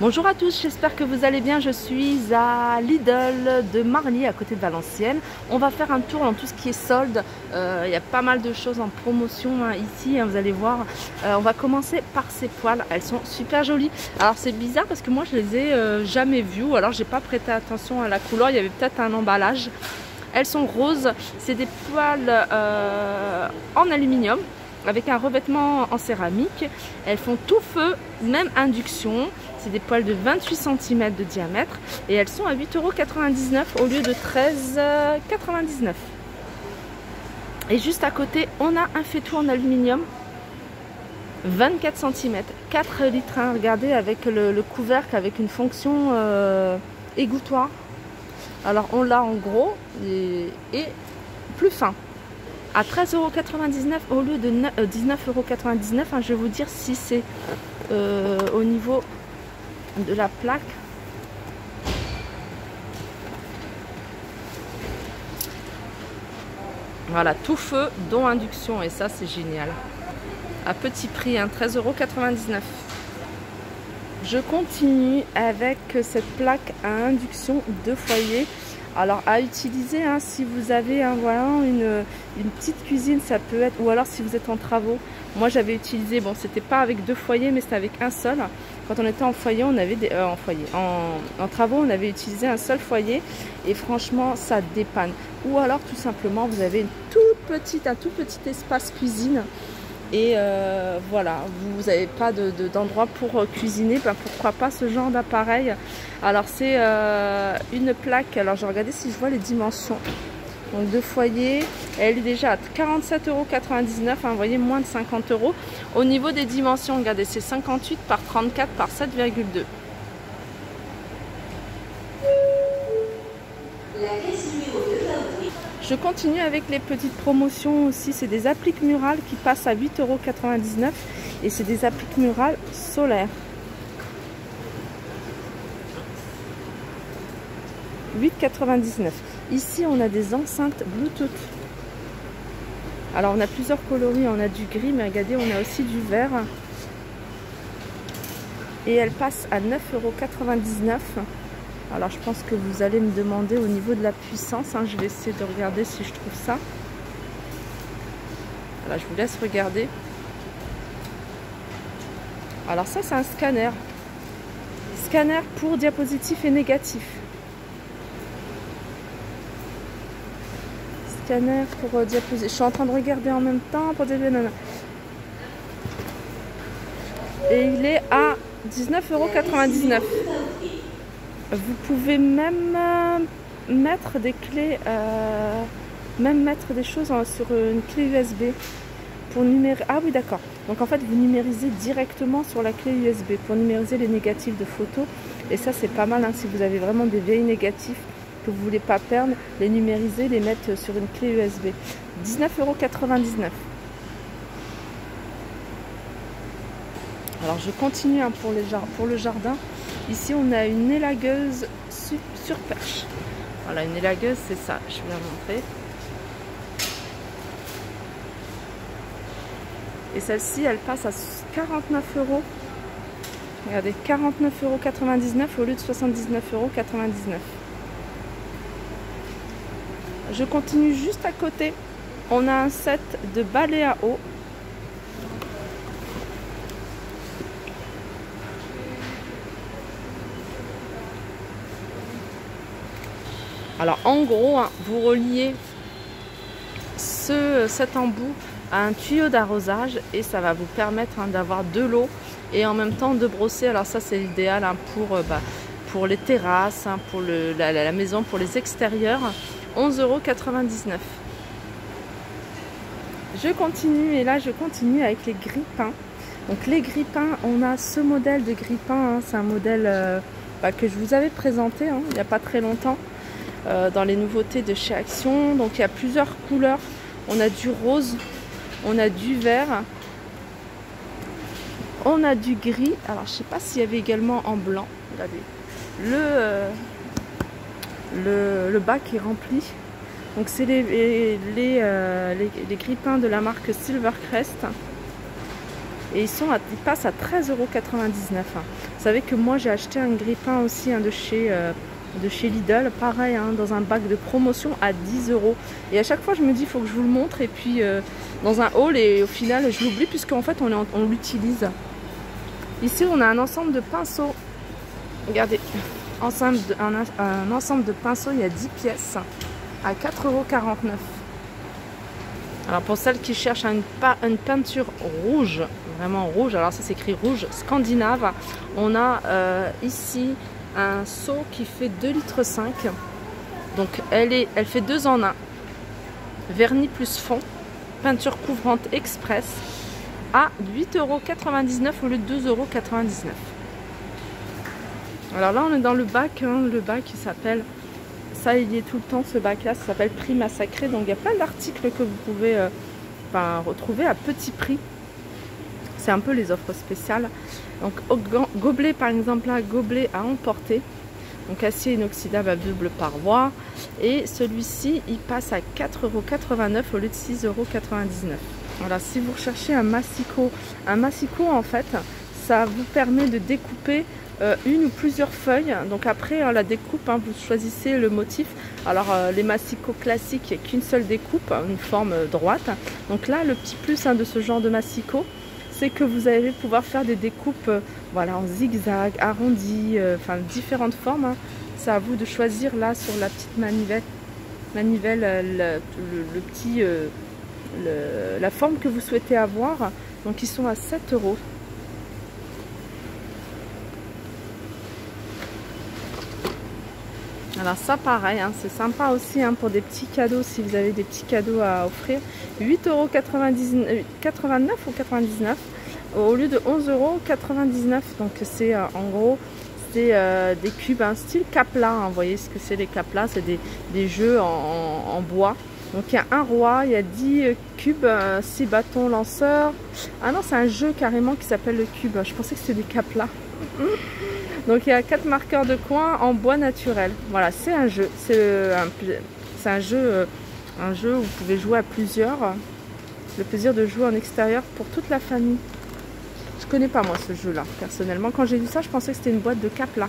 Bonjour à tous, j'espère que vous allez bien. Je suis à Lidl de Marly, à côté de Valenciennes. On va faire un tour dans tout ce qui est solde. Euh, il y a pas mal de choses en promotion hein, ici, hein, vous allez voir. Euh, on va commencer par ces poils. Elles sont super jolies. Alors c'est bizarre parce que moi je les ai euh, jamais vues. Alors j'ai pas prêté attention à la couleur. Il y avait peut-être un emballage. Elles sont roses. C'est des poils en aluminium avec un revêtement en céramique. Elles font tout feu, même induction. C'est des poils de 28 cm de diamètre et elles sont à 8,99€ au lieu de 13,99€. Et juste à côté, on a un faitout en aluminium 24 cm, 4 litres. Hein. regardez avec le, couvercle avec une fonction euh, égouttoir. Alors on l'a en gros et, plus fin. À 13,99€ au lieu de 19,99€. Euh, hein, je vais vous dire si c'est euh, au niveau de la plaque. Voilà, tout feu, dont induction, et ça c'est génial. À petit prix, hein, 13,99€. Je continue avec cette plaque à induction de foyer. Alors à utiliser hein, si vous avez un, voilà, une, petite cuisine, ça peut être, ou alors si vous êtes en travaux. Moi j'avais utilisé, bon c'était pas avec deux foyers mais c'était avec un seul. Quand on était en foyer, on avait des, euh, en en, travaux, on avait utilisé un seul foyer et franchement, ça dépanne. Ou alors tout simplement, vous avez une toute petite, un tout petit espace cuisine et euh, voilà, vous n'avez pas d'endroit pour euh, cuisiner, ben pourquoi pas ce genre d'appareil. Alors c'est une plaque, alors je vais regarder si je vois les dimensions. Donc deux foyers, elle est déjà à 47,99€, hein, vous voyez moins de 50 euros. Au niveau des dimensions, regardez, c'est 58 par 34 par 7,2. Je continue avec les petites promotions aussi. C'est des appliques murales qui passent à 8,99€ et c'est des appliques murales solaires. 8,99. Ici, on a des enceintes Bluetooth. Alors, on a plusieurs coloris. On a du gris, mais regardez, on a aussi du vert. Et elle passe à 9,99€. Alors, je pense que vous allez me demander au niveau de la puissance. Hein. je vais essayer de regarder si je trouve ça. Voilà, je vous laisse regarder. Alors ça, c'est un scanner. Scanner pour diapositif et négatif. pour euh, Je suis en train de regarder en même temps pour Et il est à 19,99€. Vous pouvez même euh, mettre des clés, euh, même mettre des choses sur une clé USB pour. Ah oui, d'accord. Donc en fait, vous numérisez directement sur la clé USB pour numériser les négatifs de photos. Et ça, c'est pas mal hein, si vous avez vraiment des vieilles négatifs que vous voulez pas perdre, les numériser, les mettre sur une clé USB. 19,99€. Alors je continue hein, pour le jardin. Ici on a une élagueuse sur perche. Voilà, une élagueuse c'est ça, je vais la montrer. Et celle-ci elle passe à 49 euros. Regardez, 49,99€ au lieu de 79,99€. Je continue juste à côté. On a un set de balais à eau. Alors en gros, hein, vous reliez ce, cet embout à un tuyau d'arrosage et ça va vous permettre hein, d'avoir de l'eau et en même temps de brosser. Alors ça c'est l'idéal hein, pour, euh, bah, pour les terrasses, pour la, maison, pour les extérieurs. 11,99€. Je continue et là je continue avec les grippins. Donc les grippins, on a ce modèle de grippin, c'est un modèle euh, bah, que je vous avais présenté il n'y a pas très longtemps euh, dans les nouveautés de chez Action. Donc il y a plusieurs couleurs. On a du rose, on a du vert, on a du gris. Alors je sais pas s'il y avait également en blanc. Regardez. Le, euh, le, le bac est rempli. Donc c'est les, les, euh, les, grippins de la marque Silvercrest. Et ils, sont ils passent à 13,99€. Vous savez que moi j'ai acheté un grille-pain aussi hein, de, chez, euh, de chez Lidl, pareil, hein, dans un bac de promotion à 10 euros. Et à chaque fois je me dis il faut que je vous le montre et puis euh, dans un haul et au final je l'oublie puisqu'en fait on, l'utilise. Ici on a un ensemble de pinceaux. Regardez, ensemble un, ensemble de pinceaux, il y a 10 pièces à 4,49€. Alors pour celles qui cherchent une, une, peinture rouge, vraiment rouge, alors ça s'écrit rouge scandinave, on a euh, ici un seau qui fait 2,5 litres. Donc elle, est, elle fait 2 en 1. Vernis plus fond, peinture couvrante express à 8,99€ au lieu de 2,99€. Alors là on est dans le bac, hein, le bac qui s'appelle ça il y est tout le temps ce bac là, ça s'appelle Prix Massacré. Donc il y a plein d'articles que vous pouvez euh, retrouver à petit prix. C'est un peu les offres spéciales. Donc gobelet par exemple là, gobelet à emporter. Donc acier inoxydable à double paroi. Et celui-ci il passe à 4,89€ au lieu de 6,99€. Voilà, si vous recherchez un massicot, un massicot en fait, ça vous permet de découper euh, une ou plusieurs feuilles. Donc après la découpe, hein, vous choisissez le motif. Alors euh, les massicots classiques, il n'y a qu'une seule découpe, une forme euh, droite. Donc là, le petit plus hein, de ce genre de massicot, que vous allez pouvoir faire des découpes voilà, en zigzag, arrondi, enfin différentes formes. C'est à vous de choisir là sur la petite manivelle, manivelle le, petit, la forme que vous souhaitez avoir. Donc ils sont à 7 euros. Alors ça pareil, hein, c'est sympa aussi hein, pour des petits cadeaux si vous avez des petits cadeaux à offrir. 8,89€ ou 99 au lieu de 11,99€. Donc c'est euh, en gros c'est euh, des cubes, un style capla. Hein, vous voyez ce que c'est les caplas, c'est des, jeux en, bois. Donc il y a un roi, il y a 10 euh, cubes, 6 bâtons lanceurs. Ah non, c'est un jeu carrément qui s'appelle le cube. Je pensais que c'était des caplas. Donc il y a quatre marqueurs de coin en bois naturel. Voilà, c'est un jeu. C'est un, un, jeu, euh, un jeu où vous pouvez jouer à plusieurs. Le plaisir de jouer en extérieur pour toute la famille. Je connais pas moi ce jeu-là, personnellement. Quand j'ai vu ça, je pensais que c'était une boîte de cap là.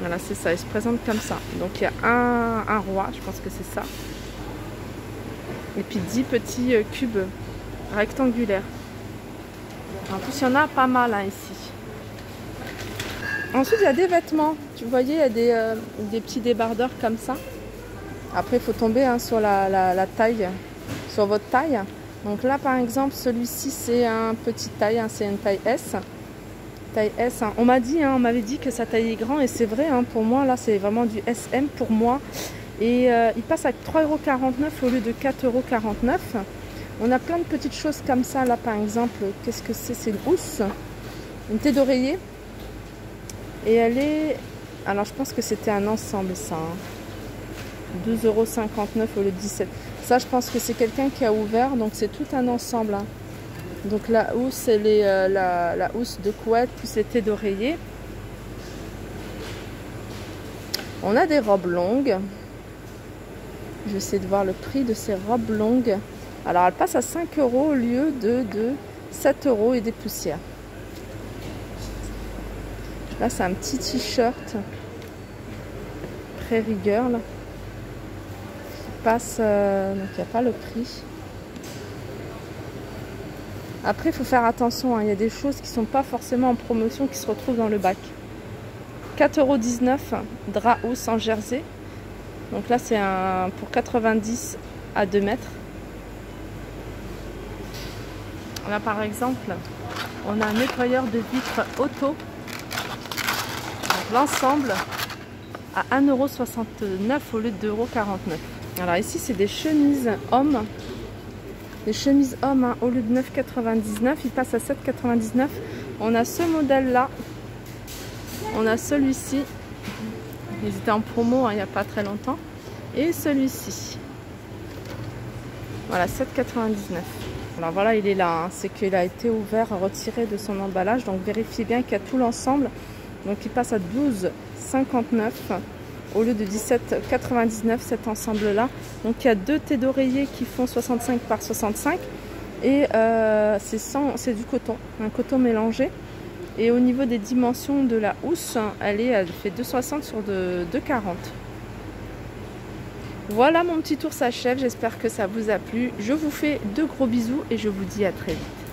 Voilà, c'est ça. Il se présente comme ça. Donc il y a un, un roi, je pense que c'est ça. Et puis 10 petits euh, cubes rectangulaires. En plus, il y en a pas mal hein, ici. Ensuite, il y a des vêtements. Tu voyez, il y a des, euh, petits débardeurs comme ça. Après, il faut tomber hein, sur la, taille, sur votre taille. Donc là, par exemple, celui-ci, c'est un petit taille, hein, c'est une taille S. Taille S. Hein. On m'a dit, on m'avait dit que sa taille est grand et c'est vrai. pour moi, là, c'est vraiment du SM pour moi. Et euh, il passe à 3,49€ au lieu de 4,49€. On a plein de petites choses comme ça. Là, par exemple, qu'est-ce que c'est? C'est une housse. Une thé d'oreiller. Et elle est... Alors je pense que c'était un ensemble ça. 12,59€ hein. au lieu de 17. Ça je pense que c'est quelqu'un qui a ouvert. Donc c'est tout un ensemble. Hein. Donc la housse, elle est euh, la, la, housse de couette plus c'était d'oreiller. On a des robes longues. Je vais essayer de voir le prix de ces robes longues. Alors elle passe à 5 euros au lieu de, de 7 euros et des poussières. Là, c'est un petit t-shirt Prairie Girl qui passe. Euh, donc, il n'y a pas le prix. Après, il faut faire attention. Hein. Il y a des choses qui ne sont pas forcément en promotion qui se retrouvent dans le bac. 4,19€ drap housse en jersey. Donc là, c'est un pour 90 à 2 mètres. Là, par exemple, on a un nettoyeur de vitres auto l'ensemble à 1,69€ au lieu de 2,49€. Alors ici c'est des chemises hommes. Des chemises hommes hein, au lieu de 9,99, il passe à 7,99. On a ce modèle là. On a celui-ci. Ils étaient en promo hein, il n'y a pas très longtemps. Et celui-ci. Voilà, 7,99. Alors voilà, il est là. Hein. C'est qu'il a été ouvert, retiré de son emballage. Donc vérifiez bien qu'il y a tout l'ensemble. Donc il passe à 12,59 au lieu de 17,99 cet ensemble là. Donc il y a deux thés d'oreiller qui font 65 par 65 Et euh, c'est du coton, un coton mélangé. Et au niveau des dimensions de la housse, elle, est, elle fait 2,60 sur 2,40. Voilà, mon petit tour s'achève. J'espère que ça vous a plu. Je vous fais de gros bisous et je vous dis à très vite.